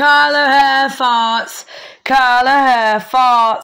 Carla hair farts. Carla hair farts.